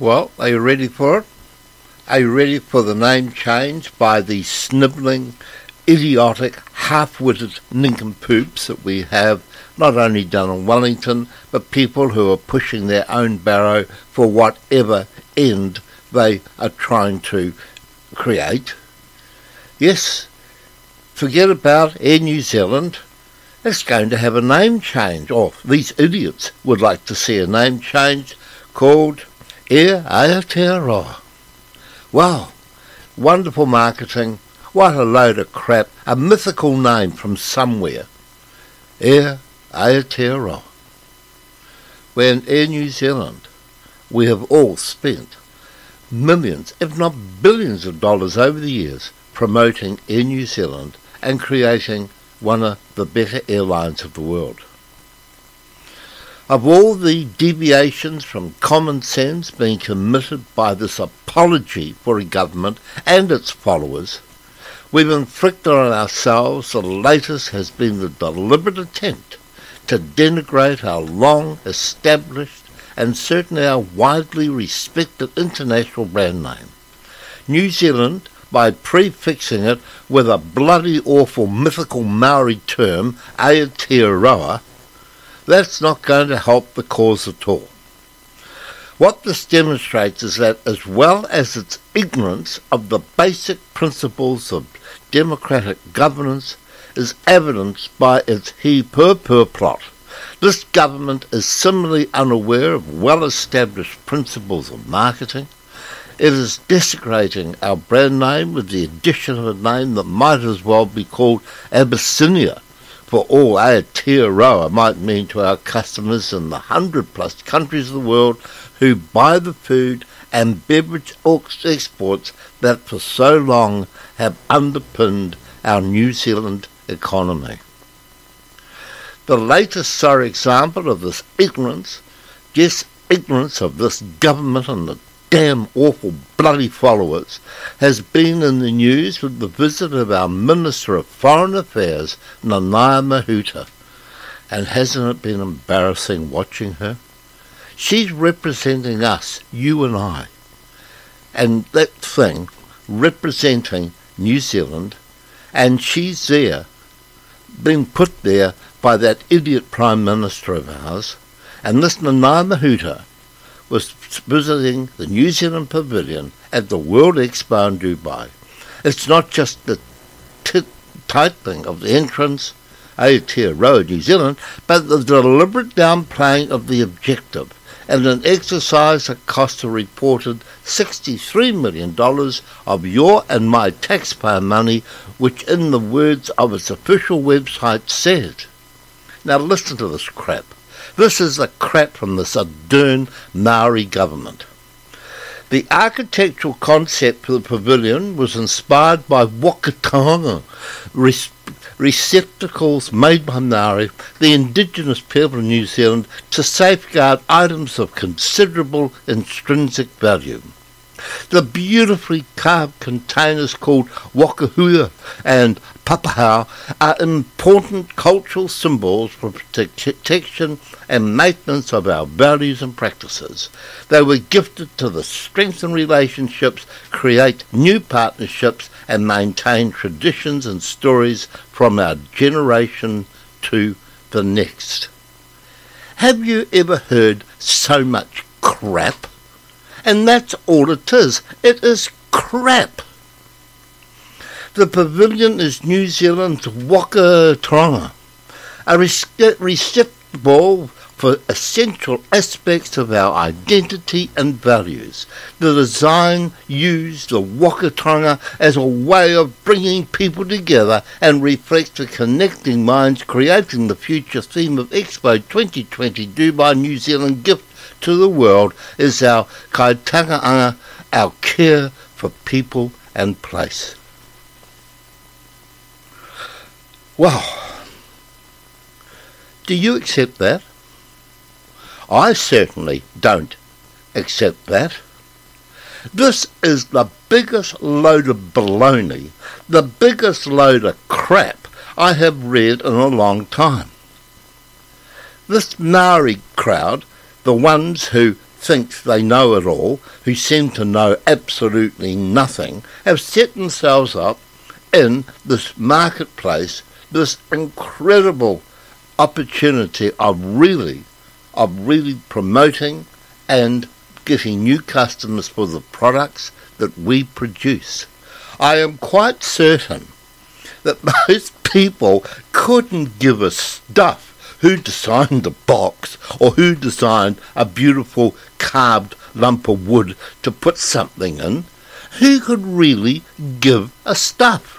Well, are you ready for it? Are you ready for the name change by the snivelling, idiotic, half-witted nincompoops that we have not only down in Wellington, but people who are pushing their own barrow for whatever end they are trying to create? Yes, forget about Air New Zealand. It's going to have a name change. Or oh, these idiots would like to see a name change called Aotearoa. Wow, wonderful marketing. What a load of crap. A mythical name from somewhere. Air Aotearoa. When Air New Zealand, we have all spent millions, if not billions of dollars over the years promoting Air New Zealand and creating one of the better airlines of the world. Of all the deviations from common sense being committed by this apology for a government and its followers, we've inflicted on ourselves the latest has been the deliberate attempt to denigrate our long established and certainly our widely respected international brand name. New Zealand by prefixing it with a bloody awful mythical Maori term, Aotearoa, that's not going to help the cause at all. What this demonstrates is that as well as its ignorance of the basic principles of democratic governance is evidenced by its He Puapua plot, this government is similarly unaware of well established principles of marketing, it is desecrating our brand name with the addition of a name that might as well be called Abyssinia, for all Aotearoa might mean to our customers in the hundred plus countries of the world who buy the food and beverage exports that for so long have underpinned our New Zealand economy. The latest sorry example of this ignorance, yes, ignorance of this government and the damn awful bloody followers, has been in the news with the visit of our Minister of Foreign Affairs, Nanaia Mahuta. And hasn't it been embarrassing watching her? She's representing us, you and I. And that thing, representing New Zealand, and she's there, being put there by that idiot Prime Minister of ours, and this Nanaia Mahuta was visiting the New Zealand Pavilion at the World Expo in Dubai. It's not just the t- titling of the entrance, Aotearoa, New Zealand, but the deliberate downplaying of the objective and an exercise that cost a reported $63 million of your and my taxpayer money, which in the words of its official website said. Now listen to this crap. This is the crap from the Ardern Maori government. The architectural concept for the pavilion was inspired by waka taonga receptacles made by Maori, the indigenous people of New Zealand, to safeguard items of considerable intrinsic value. The beautifully carved containers called wakahuia and papahou are important cultural symbols for protection and maintenance of our values and practices. They were gifted to the strengthen relationships, create new partnerships, and maintain traditions and stories from our generation to the next. Have you ever heard so much crap? And that's all it is. It is crap. The pavilion is New Zealand's Waka Taonga, a receptacle for essential aspects of our identity and values. The design used the Waka Taonga as a way of bringing people together and reflects the connecting minds creating the future theme of Expo 2020 Dubai New Zealand gift to the world is our kaitiakitanga, our care for people and place. Well, do you accept that? I certainly don't accept that. This is the biggest load of baloney, the biggest load of crap I have read in a long time. This Maori crowd the ones who think they know it all, who seem to know absolutely nothing, have set themselves up in this marketplace, this incredible opportunity of really, of really promoting and getting new customers for the products that we produce. I am quite certain that most people couldn't give a stuff who designed the box or who designed a beautiful carved lump of wood to put something in. Who could really give a stuff?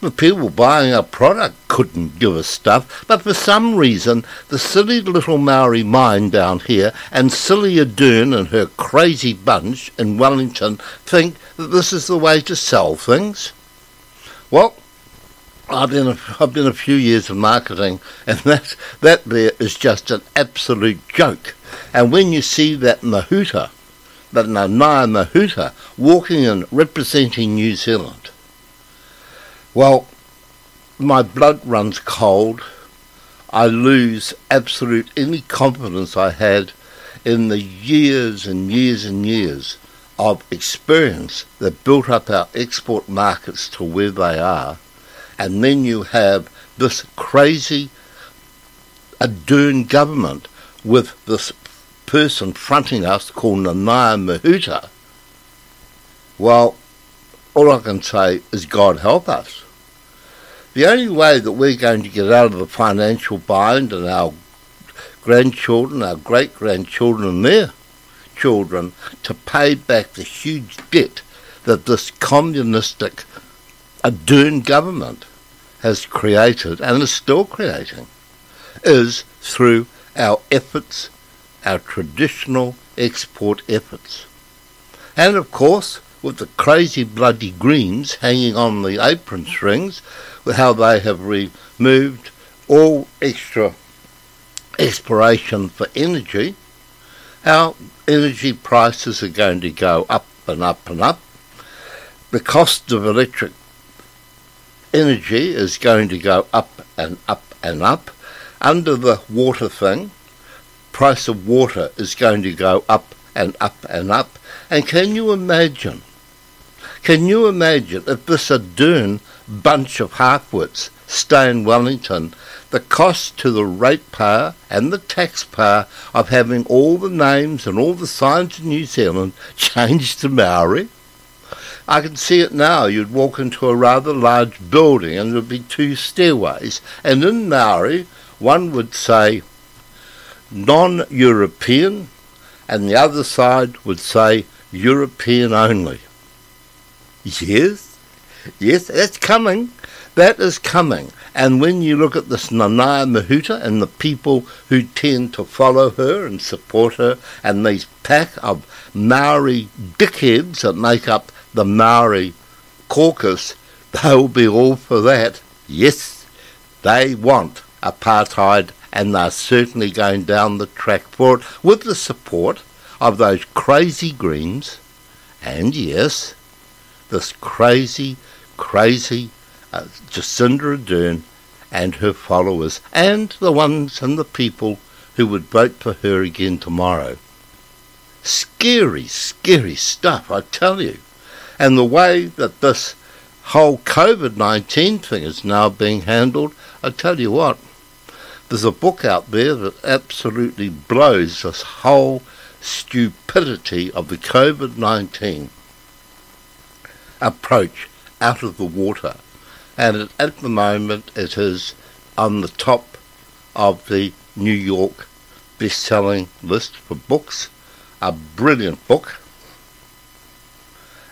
The people buying our product couldn't give a stuff, but for some reason the silly little Maori mine down here and silly Ardern and her crazy bunch in Wellington think that this is the way to sell things. Well, I've been a, I've been a few years of marketing, and that that there is just an absolute joke. And when you see that Mahuta, that Nanaia Mahuta, walking and representing New Zealand, well, my blood runs cold. I lose absolute any confidence I had in the years and years and years of experience that built up our export markets to where they are. And then you have this crazy Ardern government with this person fronting us called Nanaia Mahuta. Well, all I can say is God help us. The only way that we're going to get out of the financial bind and our grandchildren, our great grandchildren, and their children to pay back the huge debt that this communistic Ardern government has created and is still creating is through our efforts, our traditional export efforts. And of course, with the crazy bloody greens hanging on the apron strings, with how they have removed all extra exploration for energy, our energy prices are going to go up and up and up. The cost of electric energy is going to go up and up and up. Under the water thing, price of water is going to go up and up and up. And can you imagine can you imagine if this Ardern bunch of halfwits stay in Wellington, the cost to the ratepayer and the taxpayer of having all the names and all the signs in New Zealand changed to Maori? I can see it now. You'd walk into a rather large building and there'd be two stairways, and in Maori, one would say non European, and the other side would say European only. Yes, yes, that's coming. That is coming. And when you look at this Nanaia Mahuta and the people who tend to follow her and support her, and these pack of Maori dickheads that make up the Maori caucus, they'll be all for that. Yes, they want apartheid, and they're certainly going down the track for it with the support of those crazy Greens, and yes, this crazy, crazy uh, Jacinda Ardern and her followers, and the ones and the people who would vote for her again tomorrow. Scary, scary stuff, I tell you. And the way that this whole COVID 19 thing is now being handled, I tell you what, there's a book out there that absolutely blows this whole stupidity of the COVID 19 approach out of the water. And at the moment, it is on the top of the New York best-selling list for books. A brilliant book.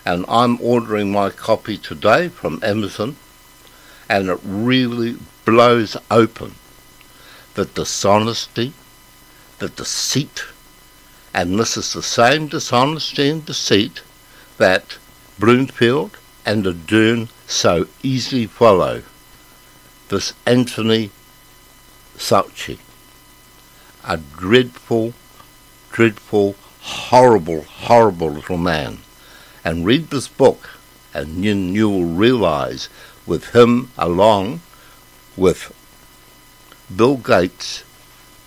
And I'm ordering my copy today from Amazon. And it really blows open the dishonesty, the deceit, and this is the same dishonesty and deceit that Bloomfield and Ardern so easily follow this Anthony Fauci, a dreadful, dreadful, horrible, horrible little man. And read this book, and then you will realize with him along with Bill Gates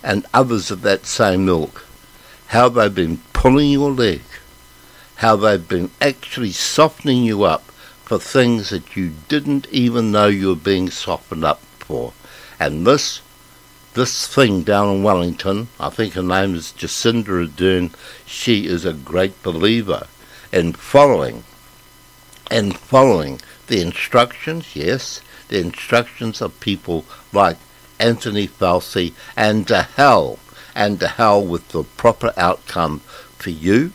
and others of that same ilk how they've been pulling your leg, how they've been actually softening you up for things that you didn't even know you were being softened up for. And this this thing down in Wellington, I think her name is Jacinda Ardern, she is a great believer in following and following the instructions, yes, the instructions of people like Anthony Fauci and to hell, and to hell with the proper outcome for you,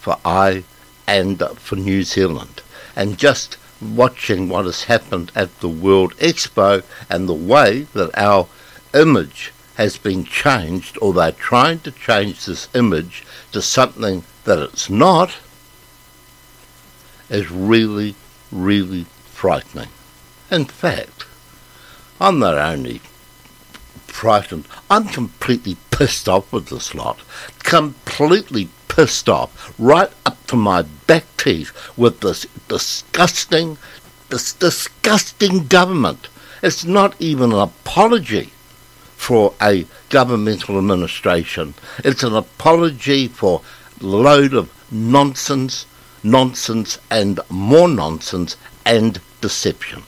for I, and for New Zealand. And just watching what has happened at the World Expo and the way that our image has been changed, or they're trying to change this image to something that it's not, is really, really frightening. In fact, I'm not only frightened, I'm completely pissed off with this lot. Completely pissed off, right up to my back teeth with this disgusting, this disgusting government. It's not even an apology for a governmental administration. It's an apology for a load of nonsense, nonsense, and more nonsense and deception.